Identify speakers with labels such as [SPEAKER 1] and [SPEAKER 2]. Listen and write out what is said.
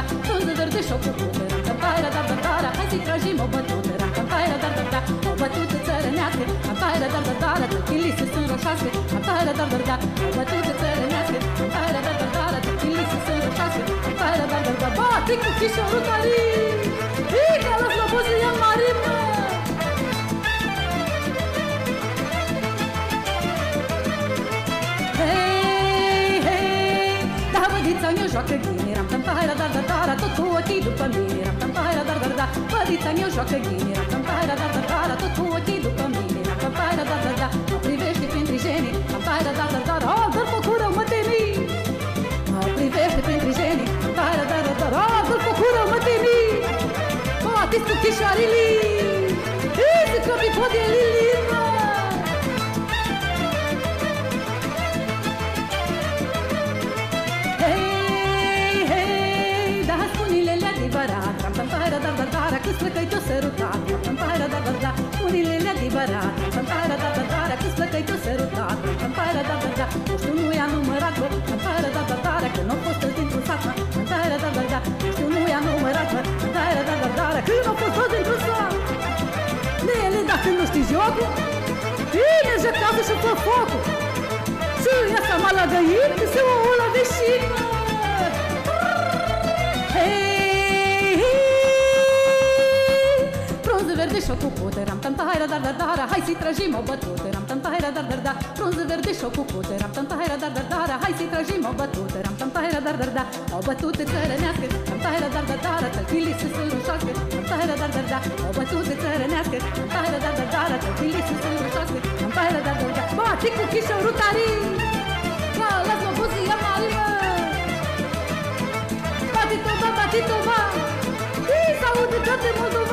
[SPEAKER 1] da, tudo verde chocolate, campaira da bandara, mas trajim o batuta, da campaira da da, o batuta țărănească, campaira da da da, tăchilise sunt roșoase, campaira da da da, o batuta țărănească, campaira da da da, tăchilise sunt roșoase, campaira da da da, ba, ticu fișorul tari, pica la slobozul e mare, mă! Hei, hei, da, vădița-mi joacă bine, cantarreira dar dar dar tutu aqui do Pamira cantarreira dar dar dar badita minha jocagueira cantarreira dar dar dar tutu aqui do Pamira cantarreira dar dar dar não priveste entre gene dar dar dar oh dar procura uma temi não priveste entre gene dar dar dar oh dar procura uma temi oh disso que chorili isso que eu me poderia fogo! Filha, já casa chutou fogo! Sim, essa mala daí, que seu ouro é vestido! Cucută Ram tam tahaira dar dar dar Hai să-i trăjim o bătută Ram tam tahaira dar dar dar Frunză verde și o cucută Ram tam tahaira dar dar dar Hai să-i trăjim o bătută Ram tam tahaira dar dar dar O bătută țărănească Ram tahaira dar dar dar Tălpilii să se rușească Ram tahaira dar dar dar O bătută țărănească Ram tahaira dar dar dar Tălpilii să se rușească Ram tahaira dar dar dar Bate cu chișorul tarii Ca la slobozia mare mă Bate toba, bate toba Ii, s-aude toate Moldova